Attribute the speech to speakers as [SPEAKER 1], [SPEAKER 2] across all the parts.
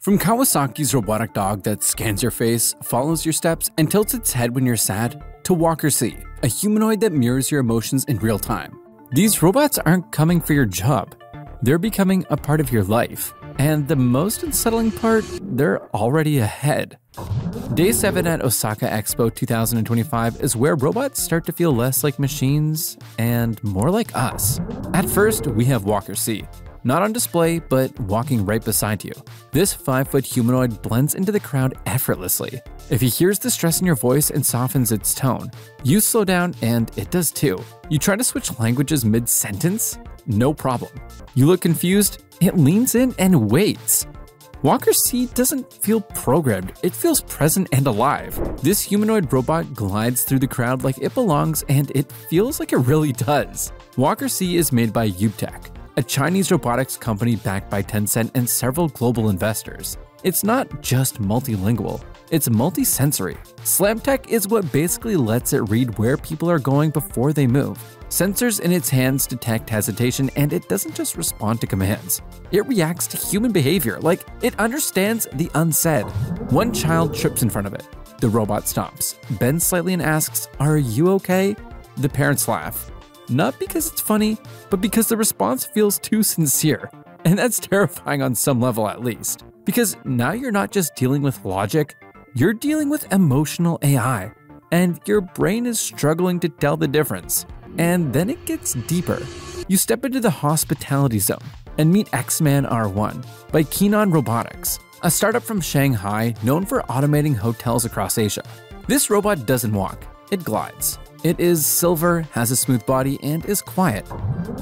[SPEAKER 1] From Kawasaki's robotic dog that scans your face, follows your steps, and tilts its head when you're sad, to Walker C, a humanoid that mirrors your emotions in real time. These robots aren't coming for your job, they're becoming a part of your life. And the most unsettling part, they're already ahead. Day 7 at Osaka Expo 2025 is where robots start to feel less like machines and more like us. At first, we have Walker C, not on display, but walking right beside you. This 5 foot humanoid blends into the crowd effortlessly. If he hears the stress in your voice and softens its tone, you slow down and it does too. You try to switch languages mid sentence? No problem. You look confused? It leans in and waits. Walker C doesn't feel programmed, it feels present and alive. This humanoid robot glides through the crowd like it belongs, and it feels like it really does. Walker C is made by Ubtech, a Chinese robotics company backed by Tencent and several global investors. It's not just multilingual, it's multisensory. Slamtech is what basically lets it read where people are going before they move. Sensors in its hands detect hesitation and it doesn't just respond to commands. It reacts to human behavior, like it understands the unsaid. One child trips in front of it. The robot stops, bends slightly and asks, Are you okay? The parents laugh. Not because it's funny, but because the response feels too sincere. And that's terrifying on some level at least. Because now you're not just dealing with logic, you're dealing with emotional AI. And your brain is struggling to tell the difference. And then it gets deeper. You step into the hospitality zone and meet X-Man R1 by Keenon Robotics, a startup from Shanghai known for automating hotels across Asia. This robot doesn't walk, it glides. It is silver, has a smooth body, and is quiet.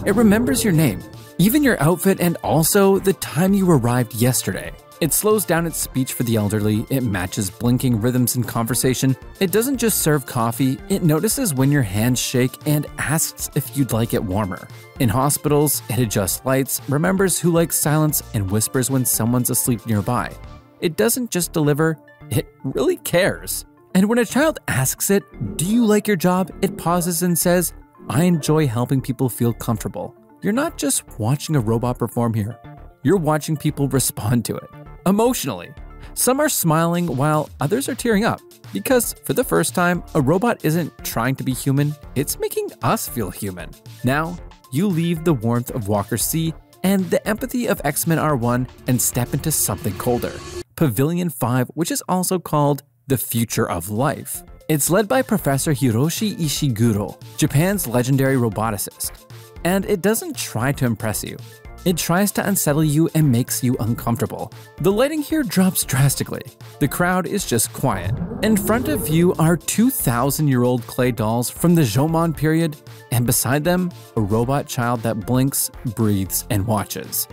[SPEAKER 1] It remembers your name, even your outfit, and also the time you arrived yesterday. It slows down its speech for the elderly, it matches blinking rhythms in conversation. It doesn't just serve coffee, it notices when your hands shake and asks if you'd like it warmer. In hospitals, it adjusts lights, remembers who likes silence, and whispers when someone's asleep nearby. It doesn't just deliver, it really cares. And when a child asks it, Do you like your job? it pauses and says, I enjoy helping people feel comfortable. You're not just watching a robot perform here, you're watching people respond to it emotionally. Some are smiling while others are tearing up because, for the first time, a robot isn't trying to be human, it's making us feel human. Now, you leave the warmth of Walker C and the empathy of X-Man R1 and step into something colder Pavilion 5, which is also called the future of life. It's led by Professor Hiroshi Ishiguro, Japan's legendary roboticist. And it doesn't try to impress you. It tries to unsettle you and makes you uncomfortable. The lighting here drops drastically. The crowd is just quiet. In front of you are 2,000 year old clay dolls from the Jomon period, and beside them, a robot child that blinks, breathes, and watches.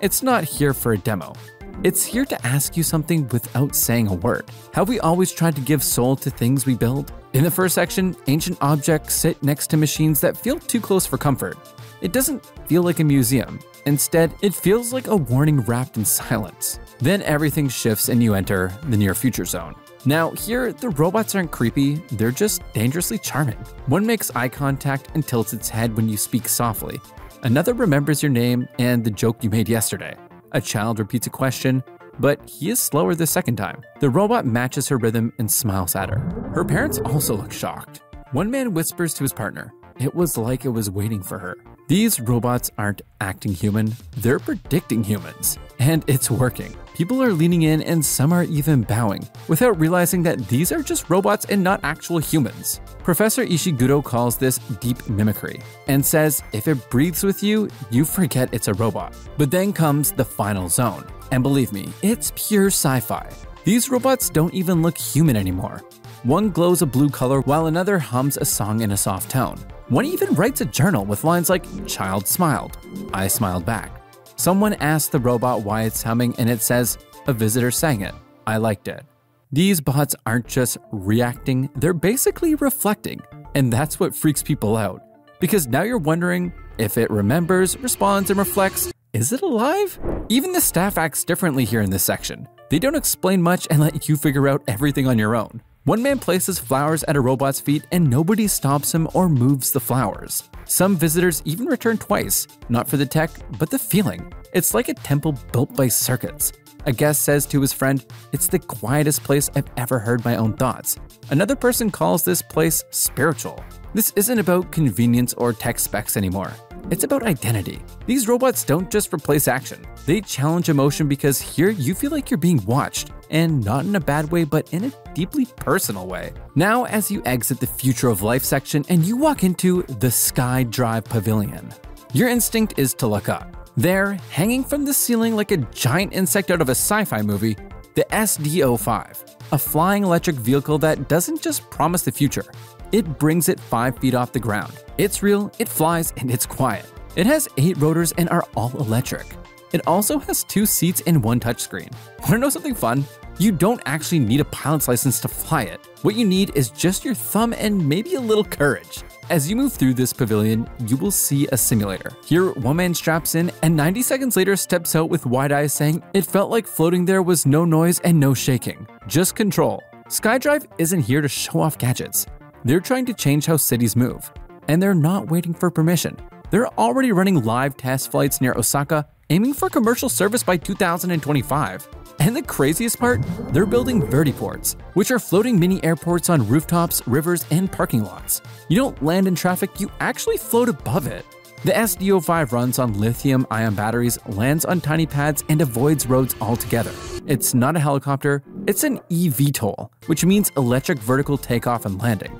[SPEAKER 1] It's not here for a demo. It's here to ask you something without saying a word. Have we always tried to give soul to things we build? In the first section, ancient objects sit next to machines that feel too close for comfort. It doesn't feel like a museum. Instead, it feels like a warning wrapped in silence. Then everything shifts and you enter the near future zone. Now, here, the robots aren't creepy, they're just dangerously charming. One makes eye contact and tilts its head when you speak softly. Another remembers your name and the joke you made yesterday. A child repeats a question, but he is slower the second time. The robot matches her rhythm and smiles at her. Her parents also look shocked. One man whispers to his partner, It was like it was waiting for her. These robots aren't acting human, they're predicting humans. And it's working. People are leaning in and some are even bowing, without realizing that these are just robots and not actual humans. Professor Ishiguro calls this deep mimicry, and says if it breathes with you, you forget it's a robot. But then comes the final zone. And believe me, it's pure sci fi. These robots don't even look human anymore. One glows a blue color while another hums a song in a soft tone. One even writes a journal with lines like, Child smiled. I smiled back. Someone asked the robot why it's humming and it says, A visitor sang it. I liked it. These bots aren't just reacting, they're basically reflecting. And that's what freaks people out. Because now you're wondering if it remembers, responds, and reflects, is it alive? Even the staff acts differently here in this section. They don't explain much and let you figure out everything on your own. One man places flowers at a robot's feet and nobody stops him or moves the flowers. Some visitors even return twice, not for the tech, but the feeling. It's like a temple built by circuits. A guest says to his friend, It's the quietest place I've ever heard my own thoughts. Another person calls this place spiritual. This isn't about convenience or tech specs anymore. It's about identity. These robots don't just replace action, they challenge emotion because here you feel like you're being watched, and not in a bad way, but in a deeply personal way. Now, as you exit the Future of Life section and you walk into the SkyDrive Pavilion, your instinct is to look up. There, hanging from the ceiling like a giant insect out of a sci fi movie, the SD05, a flying electric vehicle that doesn't just promise the future, it brings it 5 feet off the ground. It's real, it flies, and it's quiet. It has 8 rotors and are all electric. It also has 2 seats and 1 touchscreen. Wanna know something fun? You don't actually need a pilot's license to fly it. What you need is just your thumb and maybe a little courage. As you move through this pavilion, you will see a simulator. Here, one man straps in and 90 seconds later steps out with wide eyes saying, It felt like floating there was no noise and no shaking, just control. SkyDrive isn't here to show off gadgets. They're trying to change how cities move, and they're not waiting for permission. They're already running live test flights near Osaka, aiming for commercial service by 2025. And the craziest part? They're building vertiports, which are floating mini airports on rooftops, rivers, and parking lots. You don't land in traffic, you actually float above it. The SD05 runs on lithium ion batteries, lands on tiny pads, and avoids roads altogether. It's not a helicopter, it's an eVTOL, which means electric vertical takeoff and landing.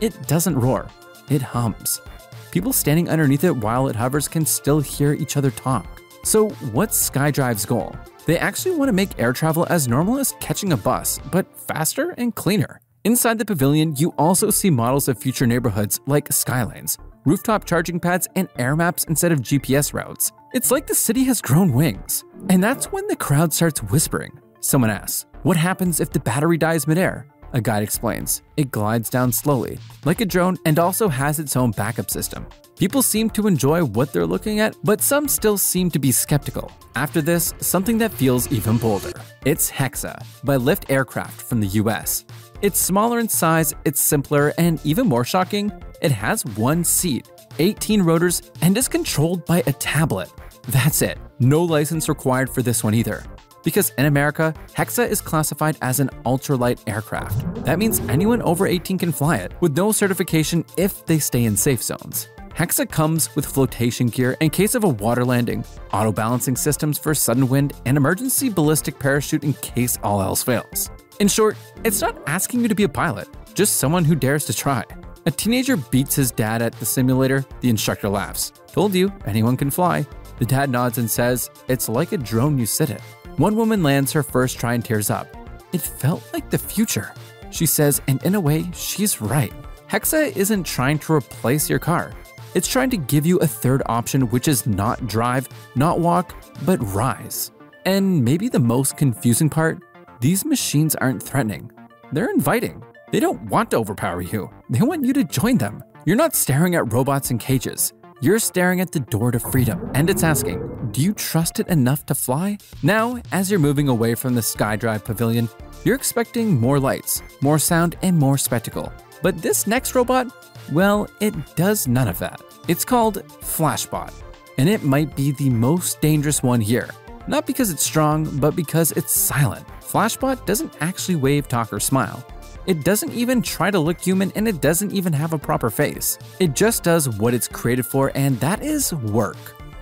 [SPEAKER 1] It doesn't roar, it hums. People standing underneath it while it hovers can still hear each other talk. So, what's SkyDrive's goal? They actually want to make air travel as normal as catching a bus, but faster and cleaner. Inside the pavilion, you also see models of future neighborhoods like skylanes, rooftop charging pads, and air maps instead of GPS routes. It's like the city has grown wings. And that's when the crowd starts whispering. Someone asks, What happens if the battery dies midair? A guide explains. It glides down slowly, like a drone, and also has its own backup system. People seem to enjoy what they're looking at, but some still seem to be skeptical. After this, something that feels even bolder. It's Hexa by Lift Aircraft from the US. It's smaller in size, it's simpler, and even more shocking, it has one seat, 18 rotors, and is controlled by a tablet. That's it. No license required for this one either. Because in America, Hexa is classified as an ultralight aircraft. That means anyone over 18 can fly it, with no certification if they stay in safe zones. Hexa comes with flotation gear in case of a water landing, auto balancing systems for sudden wind, and emergency ballistic parachute in case all else fails. In short, it's not asking you to be a pilot, just someone who dares to try. A teenager beats his dad at the simulator, the instructor laughs. Told you, anyone can fly. The dad nods and says, It's like a drone you sit in. One woman lands her first try and tears up. It felt like the future. She says, and in a way, she's right. Hexa isn't trying to replace your car. It's trying to give you a third option, which is not drive, not walk, but rise. And maybe the most confusing part these machines aren't threatening, they're inviting. They don't want to overpower you, they want you to join them. You're not staring at robots in cages. You're staring at the door to freedom, and it's asking, do you trust it enough to fly? Now, as you're moving away from the SkyDrive Pavilion, you're expecting more lights, more sound, and more spectacle. But this next robot well, it does none of that. It's called Flashbot, and it might be the most dangerous one here. Not because it's strong, but because it's silent. Flashbot doesn't actually wave, talk, or smile. It doesn't even try to look human and it doesn't even have a proper face. It just does what it's created for, and that is work.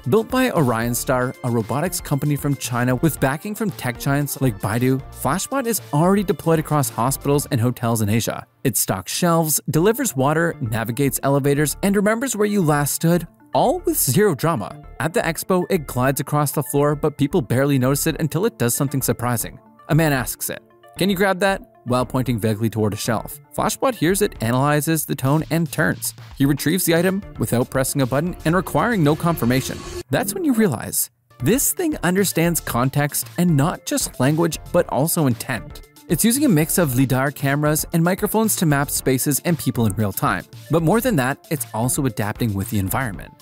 [SPEAKER 1] Built by Orion Star, a robotics company from China with backing from tech giants like Baidu, Flashbot is already deployed across hospitals and hotels in Asia. It stocks shelves, delivers water, navigates elevators, and remembers where you last stood, all with zero drama. At the expo, it glides across the floor, but people barely notice it until it does something surprising. A man asks it, Can you grab that? While pointing vaguely toward a shelf. Flashbot hears it, analyzes the tone, and turns. He retrieves the item without pressing a button and requiring no confirmation. That's when you realize this thing understands context and not just language, but also intent. It's using a mix of LiDAR cameras and microphones to map spaces and people in real time. But more than that, it's also adapting with the environment.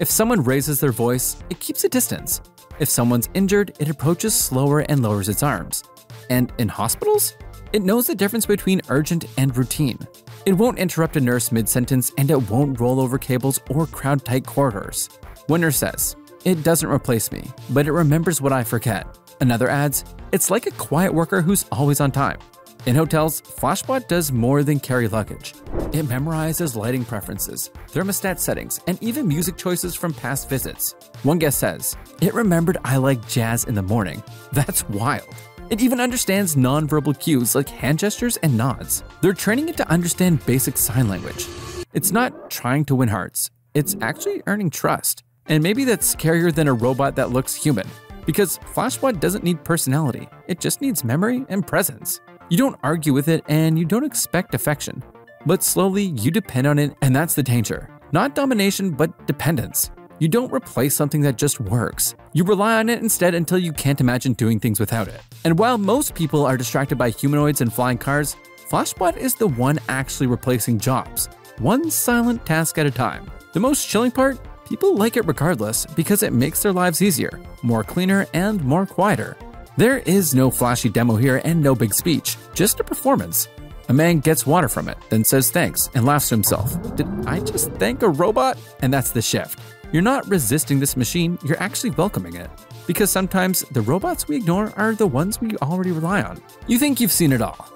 [SPEAKER 1] If someone raises their voice, it keeps a distance. If someone's injured, it approaches slower and lowers its arms. And in hospitals, it knows the difference between urgent and routine. It won't interrupt a nurse mid sentence and it won't roll over cables or crowd tight corridors. Nurse says, it doesn't replace me, but it remembers what I forget. Another adds, it's like a quiet worker who's always on time. In hotels, Flashbot does more than carry luggage. It memorizes lighting preferences, thermostat settings, and even music choices from past visits. One guest says, It remembered I like jazz in the morning. That's wild. It even understands nonverbal cues like hand gestures and nods. They're training it to understand basic sign language. It's not trying to win hearts, it's actually earning trust. And maybe that's scarier than a robot that looks human, because Flashbot doesn't need personality, it just needs memory and presence. You don't argue with it and you don't expect affection. But slowly, you depend on it, and that's the danger. Not domination, but dependence. You don't replace something that just works. You rely on it instead until you can't imagine doing things without it. And while most people are distracted by humanoids and flying cars, Flashbot is the one actually replacing jobs, one silent task at a time. The most chilling part? People like it regardless because it makes their lives easier, more cleaner, and more quieter. There is no flashy demo here and no big speech, just a performance. A man gets water from it, then says thanks and laughs to himself. Did I just thank a robot? And that's the shift. You're not resisting this machine, you're actually welcoming it. Because sometimes the robots we ignore are the ones we already rely on. You think you've seen it all.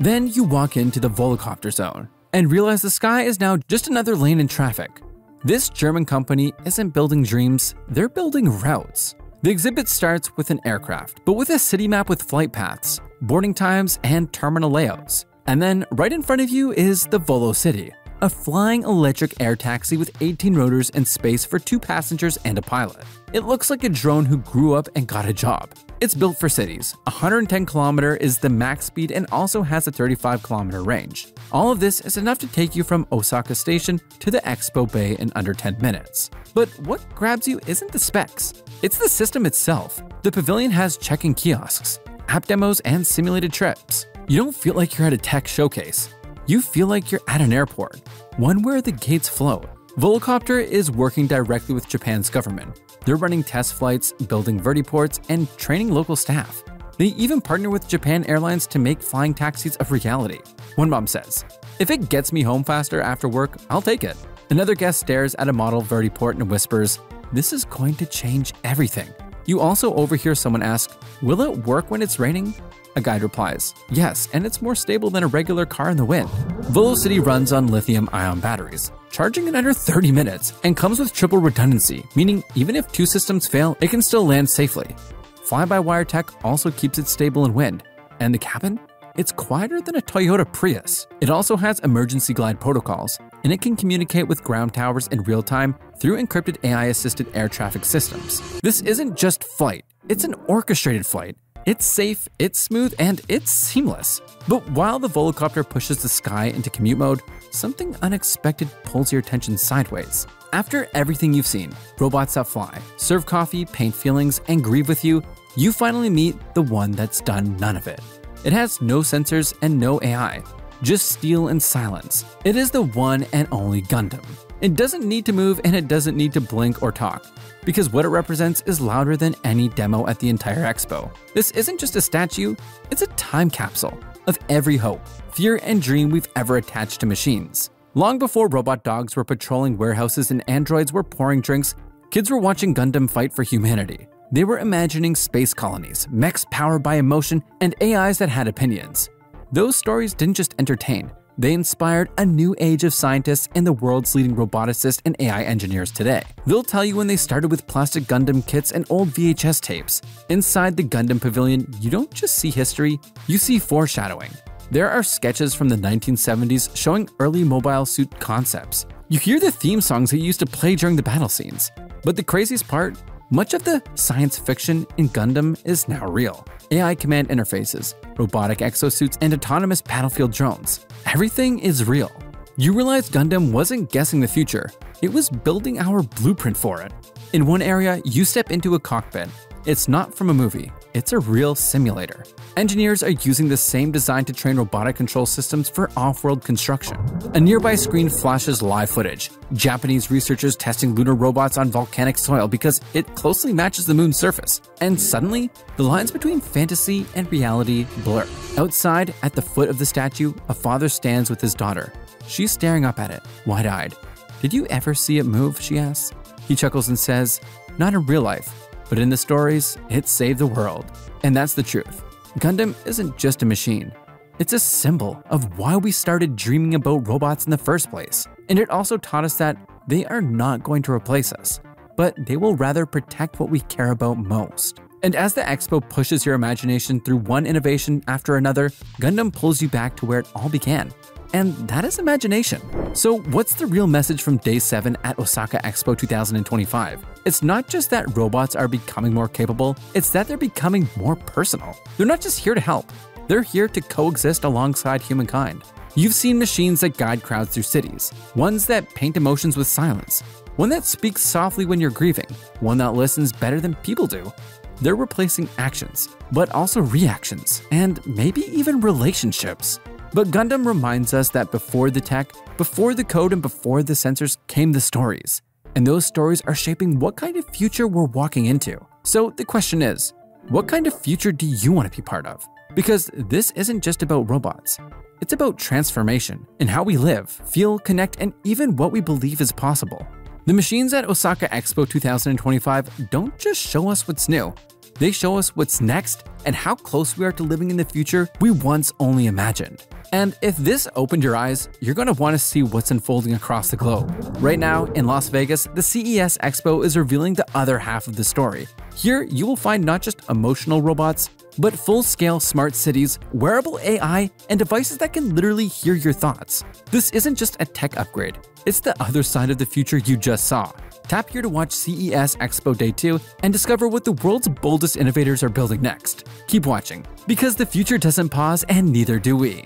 [SPEAKER 1] Then you walk into the Volocopter zone and realize the sky is now just another lane in traffic. This German company isn't building dreams, they're building routes. The exhibit starts with an aircraft, but with a city map with flight paths, boarding times, and terminal layouts. And then right in front of you is the VoloCity, a flying electric air taxi with 18 rotors and space for two passengers and a pilot. It looks like a drone who grew up and got a job. It's built for cities. 110 km is the max speed and also has a 35 km range. All of this is enough to take you from Osaka Station to the Expo Bay in under 10 minutes. But what grabs you isn't the specs, it's the system itself. The pavilion has check-in kiosks, app demos, and simulated trips. You don't feel like you're at a tech showcase. You feel like you're at an airport, one where the gates float. Volocopter is working directly with Japan's government. They're running test flights, building vertiports, and training local staff. They even partner with Japan Airlines to make flying taxis a reality. One mom says, If it gets me home faster after work, I'll take it. Another guest stares at a model vertiport and whispers, This is going to change everything. You also overhear someone ask, Will it work when it's raining? A guide replies, Yes, and it's more stable than a regular car in the wind. VoloCity runs on lithium ion batteries, charging in under 30 minutes, and comes with triple redundancy, meaning even if two systems fail, it can still land safely. Fly-by-wire tech also keeps it stable in wind. And the cabin? It's quieter than a Toyota Prius. It also has emergency glide protocols, and it can communicate with ground towers in real time through encrypted AI-assisted air traffic systems. This isn't just flight, it's an orchestrated flight. It's safe, it's smooth, and it's seamless. But while the Volocopter pushes the sky into commute mode, something unexpected pulls your attention sideways. After everything you've seen, robots that fly, serve coffee, paint feelings, and grieve with you, you finally meet the one that's done none of it. It has no sensors and no AI, just steel and silence. It is the one and only Gundam. It doesn't need to move and it doesn't need to blink or talk, because what it represents is louder than any demo at the entire expo. This isn't just a statue, it's a time capsule of every hope, fear, and dream we've ever attached to machines. Long before robot dogs were patrolling warehouses and androids were pouring drinks, kids were watching Gundam fight for humanity. They were imagining space colonies, mechs powered by emotion, and AIs that had opinions. Those stories didn't just entertain, they inspired a new age of scientists and the world's leading roboticists and AI engineers today. They'll tell you when they started with plastic Gundam kits and old VHS tapes. Inside the Gundam Pavilion, you don't just see history, you see foreshadowing. There are sketches from the 1970s showing early mobile suit concepts. You hear the theme songs that used to play during the battle scenes. But the craziest part? Much of the science fiction in Gundam is now real. AI command interfaces, robotic exosuits, and autonomous battlefield drones. Everything is real. You realize Gundam wasn't guessing the future, it was building our blueprint for it. In one area, you step into a cockpit. It's not from a movie, it's a real simulator. Engineers are using the same design to train robotic control systems for off-world construction. A nearby screen flashes live footage. Japanese researchers testing lunar robots on volcanic soil because it closely matches the moon's surface. And suddenly, the lines between fantasy and reality blur. Outside, at the foot of the statue, a father stands with his daughter. She's staring up at it, wide-eyed. Did you ever see it move? she asks. He chuckles and says, not in real life, but in the stories, it saved the world. And that's the truth. Gundam isn't just a machine, it's a symbol of why we started dreaming about robots in the first place. And it also taught us that they are not going to replace us, but they will rather protect what we care about most. And as the expo pushes your imagination through one innovation after another, Gundam pulls you back to where it all began. And that is imagination. So, what's the real message from Day 7 at Osaka Expo 2025? It's not just that robots are becoming more capable, it's that they're becoming more personal. They're not just here to help, they're here to coexist alongside humankind. You've seen machines that guide crowds through cities, ones that paint emotions with silence, one that speaks softly when you're grieving, one that listens better than people do. They're replacing actions, but also reactions, and maybe even relationships. But Gundam reminds us that before the tech, before the code, and before the sensors came the stories. And those stories are shaping what kind of future we're walking into. So the question is, what kind of future do you want to be part of? Because this isn't just about robots. It's about transformation in how we live, feel, connect, and even what we believe is possible. The machines at Osaka Expo 2025 don't just show us what's new, they show us what's next and how close we are to living in the future we once only imagined. And if this opened your eyes, you're going to want to see what's unfolding across the globe. Right now, in Las Vegas, the CES Expo is revealing the other half of the story. Here, you will find not just emotional robots, but full-scale smart cities, wearable AI, and devices that can literally hear your thoughts. This isn't just a tech upgrade, it's the other side of the future you just saw. Tap here to watch CES Expo Day 2 and discover what the world's boldest innovators are building next. Keep watching, because the future doesn't pause and neither do we.